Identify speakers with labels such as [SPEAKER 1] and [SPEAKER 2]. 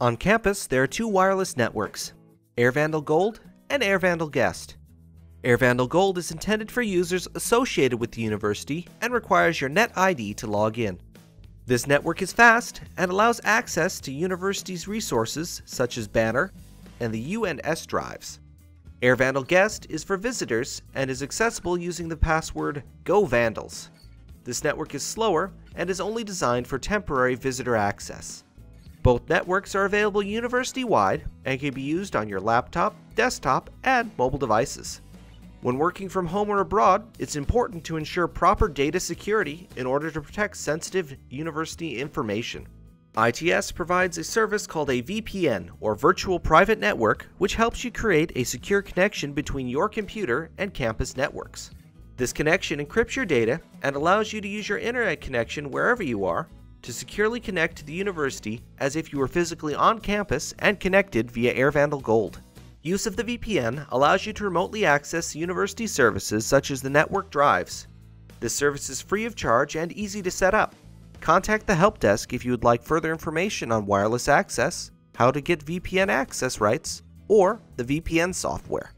[SPEAKER 1] On campus, there are two wireless networks, AirVandal Gold and AirVandal Guest. AirVandal Gold is intended for users associated with the university and requires your NetID to log in. This network is fast and allows access to university's resources such as Banner and the UNS drives. AirVandal Guest is for visitors and is accessible using the password GoVandals. This network is slower and is only designed for temporary visitor access. Both networks are available university wide and can be used on your laptop, desktop, and mobile devices. When working from home or abroad, it's important to ensure proper data security in order to protect sensitive university information. ITS provides a service called a VPN, or Virtual Private Network, which helps you create a secure connection between your computer and campus networks. This connection encrypts your data and allows you to use your internet connection wherever you are to securely connect to the university as if you were physically on campus and connected via AirVandal Gold. Use of the VPN allows you to remotely access university services such as the network drives. This service is free of charge and easy to set up. Contact the help desk if you would like further information on wireless access, how to get VPN access rights, or the VPN software.